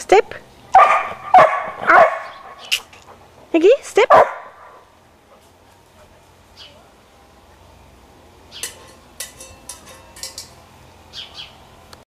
Step. Iggy, step.